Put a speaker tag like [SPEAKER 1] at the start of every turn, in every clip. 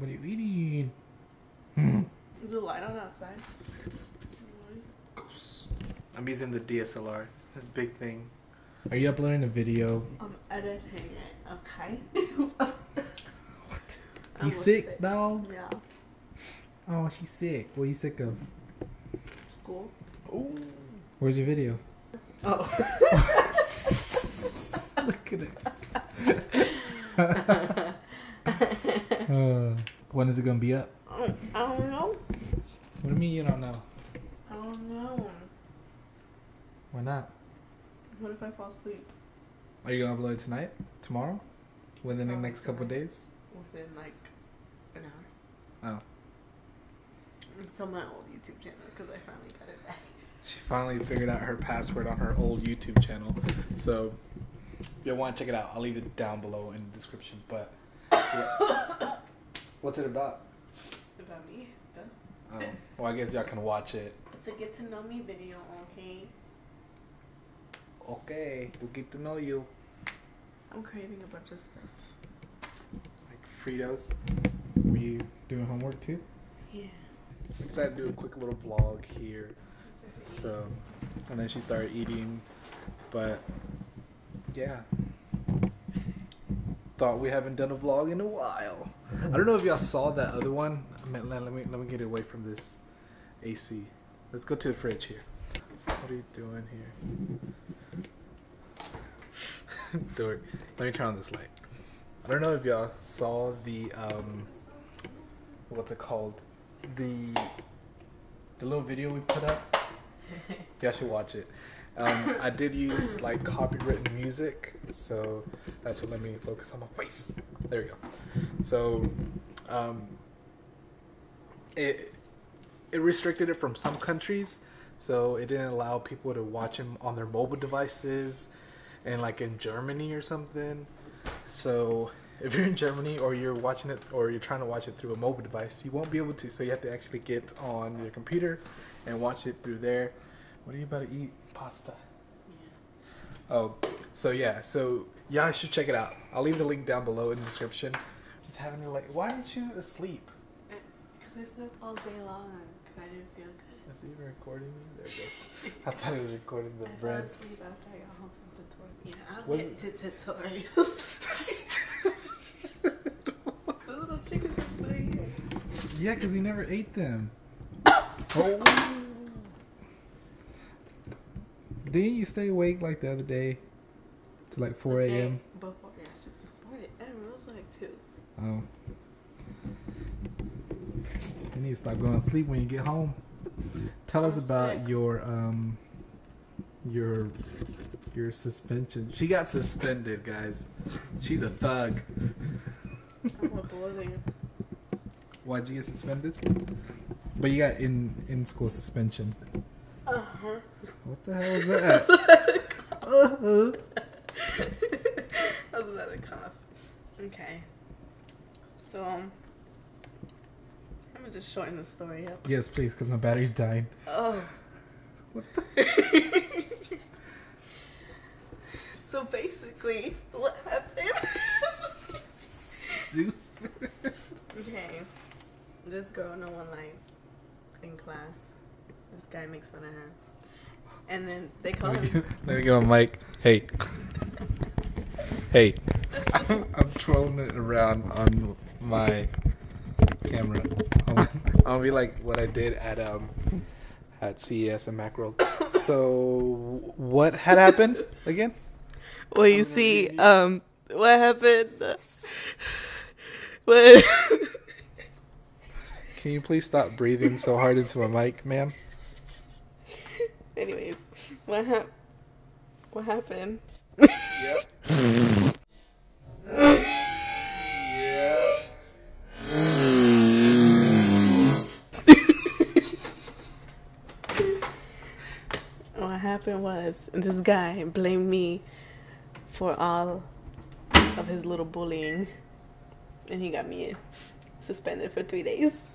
[SPEAKER 1] What are you eating?
[SPEAKER 2] Is the light on outside?
[SPEAKER 1] Ghost. I'm using the DSLR. This big thing.
[SPEAKER 3] Are you uploading a video?
[SPEAKER 2] I'm editing it. Okay.
[SPEAKER 3] What?
[SPEAKER 2] I'm
[SPEAKER 3] You
[SPEAKER 2] with
[SPEAKER 3] sick,
[SPEAKER 2] it.
[SPEAKER 3] dog?
[SPEAKER 2] Yeah.
[SPEAKER 3] Oh, she's sick. What are you sick of?
[SPEAKER 2] School.
[SPEAKER 1] Ooh.
[SPEAKER 3] Where's your video?
[SPEAKER 2] Oh.
[SPEAKER 3] Look at it. when is it gonna be up?
[SPEAKER 2] Oh, I don't know.
[SPEAKER 3] What do you mean you don't know?
[SPEAKER 2] I don't know.
[SPEAKER 3] Why not?
[SPEAKER 2] What if I fall asleep
[SPEAKER 3] Are you gonna upload it tonight? Tomorrow? Within the oh, next couple days?
[SPEAKER 2] within like an hour?
[SPEAKER 3] Oh.
[SPEAKER 2] It's on my old YouTube channel because I finally got it back.
[SPEAKER 1] She finally figured out her password on her old YouTube channel. So if you want to check it out, I'll leave it down below in the description. But yeah. what's it about?
[SPEAKER 2] About me. Duh.
[SPEAKER 1] Oh, well, I guess y'all can watch it.
[SPEAKER 2] It's a get to know me video, okay?
[SPEAKER 1] Okay, we'll get to know you.
[SPEAKER 2] I'm craving a bunch of stuff.
[SPEAKER 1] Like Fritos.
[SPEAKER 3] Were you doing homework too?
[SPEAKER 2] Yeah.
[SPEAKER 1] Decided to do a quick little vlog here. So, and then she started eating. But yeah, thought we haven't done a vlog in a while. I don't know if y'all saw that other one. Let, let me let me get away from this AC. Let's go to the fridge here. What are you doing here? Dork. Let me turn on this light. I don't know if y'all saw the um, what's it called? The the little video we put up. Y'all should watch it. Um, I did use like copywritten music, so that's what let me focus on my face. There we go. So, um, it it restricted it from some countries, so it didn't allow people to watch them on their mobile devices, and like in Germany or something. So if you're in Germany or you're watching it or you're trying to watch it through a mobile device, you won't be able to. So you have to actually get on your computer and watch it through there. What are you about to eat? Pasta. Oh, so yeah, so y'all should check it out. I'll leave the link down below in the description. Just having you like, why aren't you asleep?
[SPEAKER 2] Uh, because I slept all day long because I didn't feel good.
[SPEAKER 1] Is it even recording me? There it goes. I thought it was recording the
[SPEAKER 2] I
[SPEAKER 1] bread.
[SPEAKER 2] fell asleep after I got home from tutorial. Yeah, I
[SPEAKER 1] Was
[SPEAKER 2] went to tutorials. the little chickens are still.
[SPEAKER 3] Yeah, because he never ate them.
[SPEAKER 1] Oh.
[SPEAKER 3] Didn't you stay awake like the other day to like 4 a.m.?
[SPEAKER 2] Before, yeah, before it, it was like 2.
[SPEAKER 3] Oh. You need to stop going to sleep when you get home. Tell us about your um your your suspension.
[SPEAKER 1] She got suspended, guys. She's a thug.
[SPEAKER 2] I'm a bully.
[SPEAKER 3] Why'd you get suspended? But you got in in school suspension. What the hell is that? uh-huh.
[SPEAKER 2] I was about to cough. Okay. So, um, I'm gonna just shorten the story up.
[SPEAKER 3] Yes, please, because my battery's dying.
[SPEAKER 2] Oh.
[SPEAKER 3] What the-
[SPEAKER 2] so basically, what happened?
[SPEAKER 3] Soup.
[SPEAKER 2] okay. This girl no one likes in class. This guy makes fun of her. And then they call
[SPEAKER 1] Let me,
[SPEAKER 2] him.
[SPEAKER 1] give, let me give a mic. Hey. hey. I'm, I'm trolling it around on my camera. I'll, I'm gonna be like what I did at um at CES and Macworld. So what had happened again?
[SPEAKER 2] Well, you
[SPEAKER 1] I'm
[SPEAKER 2] see, um, what happened? What?
[SPEAKER 1] Can you please stop breathing so hard into my mic, ma'am?
[SPEAKER 2] Anyways, what hap- What happened?
[SPEAKER 1] Yep. yeah.
[SPEAKER 2] What happened was this guy blamed me for all of his little bullying, and he got me suspended for three days.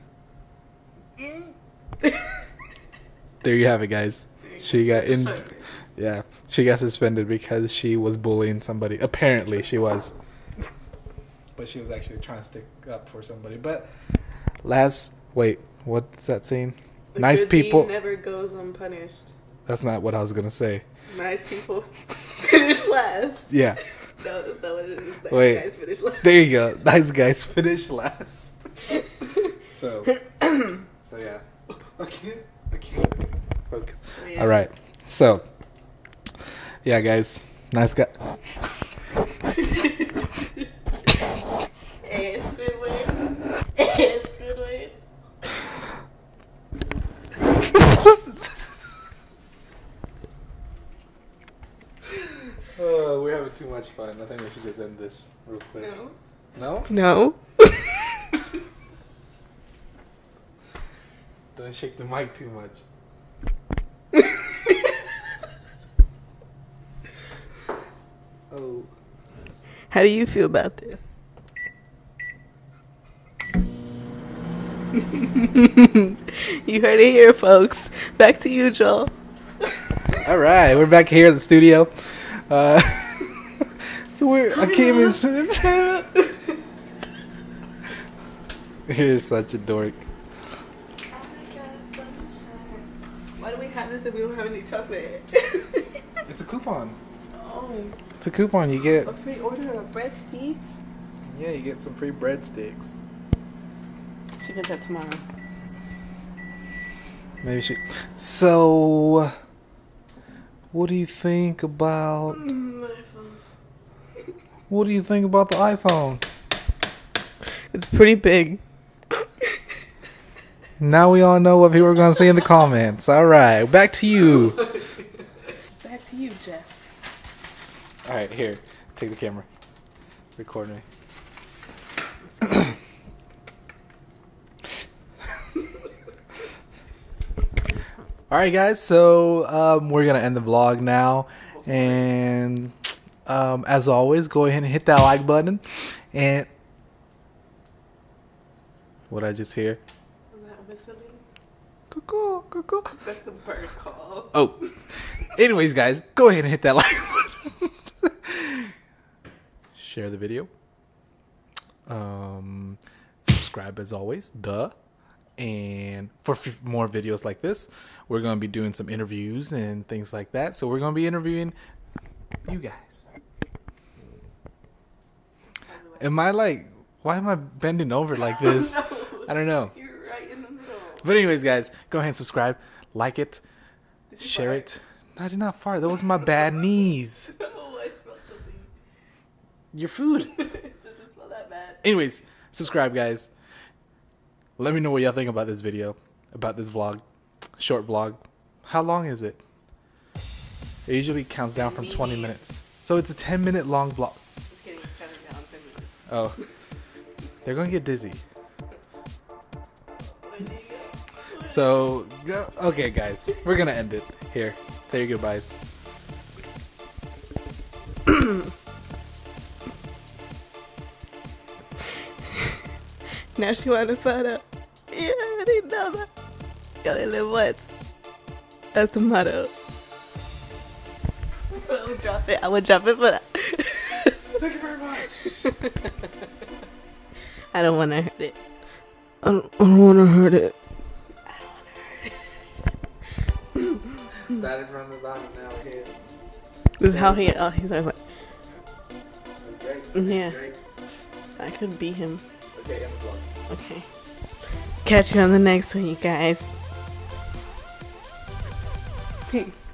[SPEAKER 1] There you have it, guys. She got in. Yeah, she got suspended because she was bullying somebody. Apparently, she was. but she was actually trying to stick up for somebody. But last, wait, what's that scene?
[SPEAKER 2] The
[SPEAKER 1] nice people.
[SPEAKER 2] never goes unpunished.
[SPEAKER 1] That's not what I was gonna say.
[SPEAKER 2] Nice people finish last.
[SPEAKER 1] Yeah,
[SPEAKER 2] No, that's not what it is. Nice
[SPEAKER 1] Wait.
[SPEAKER 2] guys finish last.
[SPEAKER 1] there you go. Nice guys finish last. so, so yeah. I can't. I can't focus.
[SPEAKER 2] So, yeah.
[SPEAKER 1] All right. So, yeah, guys. Nice guy.
[SPEAKER 2] Hey, it's good way. Hey, it's good way.
[SPEAKER 1] oh, we're having too much fun. I think we should just end this real quick.
[SPEAKER 2] No.
[SPEAKER 1] No?
[SPEAKER 2] No.
[SPEAKER 1] Don't shake the mic too much. Oh.
[SPEAKER 2] How do you feel about this? you heard it here, folks. Back to you, Joel.
[SPEAKER 1] All right, we're back here at the studio. Uh, so we're. I came in. You're such a dork.
[SPEAKER 2] Why do we have this if we don't have any chocolate?
[SPEAKER 1] It's a coupon.
[SPEAKER 2] oh,
[SPEAKER 1] It's a coupon. You get.
[SPEAKER 2] a free order of breadsticks.
[SPEAKER 1] Yeah, you get some free breadsticks.
[SPEAKER 2] Should get that tomorrow.
[SPEAKER 1] Maybe she. So, what do you think about? Mm, what do you think about the iPhone?
[SPEAKER 2] It's pretty big.
[SPEAKER 1] Now we all know what people are gonna say in the comments. All right, back to you.
[SPEAKER 2] Back to you, Jeff.
[SPEAKER 1] All right, here, take the camera. Record me. All right, guys. So um, we're gonna end the vlog now, and um, as always, go ahead and hit that like button. And what I just hear?
[SPEAKER 2] Was that whistling?
[SPEAKER 1] Cuckoo, cuckoo.
[SPEAKER 2] That's a bird call.
[SPEAKER 1] Oh. Anyways, guys, go ahead and hit that like button. Share the video. Um, subscribe as always. Duh. And for f- more videos like this, we're going to be doing some interviews and things like that. So we're going to be interviewing you guys. Am I like, why am I bending over like this? I don't know.
[SPEAKER 2] You're right in the middle.
[SPEAKER 1] But anyways, guys, go ahead and subscribe, like it, share
[SPEAKER 2] fart?
[SPEAKER 1] it. No, I did not fart. That was my bad knees.
[SPEAKER 2] Oh, I smelled something.
[SPEAKER 1] Your food.
[SPEAKER 2] Does it smell that bad?
[SPEAKER 1] Anyways, subscribe, guys. Let me know what y'all think about this video, about this vlog, short vlog. How long is it? It usually counts down from 20 minutes. So it's a 10 minute long vlog.
[SPEAKER 2] Just kidding. Down. 10 minutes.
[SPEAKER 1] Oh. They're gonna get dizzy. So, okay, guys, we're gonna end it here. Say your goodbyes.
[SPEAKER 2] Now she want a photo. Yeah, I didn't know that. Gotta live what? That's the motto. I would drop it. I would drop it for that.
[SPEAKER 1] Thank you very much.
[SPEAKER 2] I don't want to hurt it. I don't, I don't want to hurt it.
[SPEAKER 1] Started from the bottom, now we're here.
[SPEAKER 2] This is how he. Oh, he's like,
[SPEAKER 1] That's great.
[SPEAKER 2] Mm, yeah.
[SPEAKER 1] Great.
[SPEAKER 2] I could be him.
[SPEAKER 1] Okay.
[SPEAKER 2] Okay. Catch you on the next one, you guys. Peace.